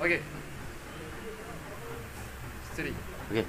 Okey. Steady. Okey.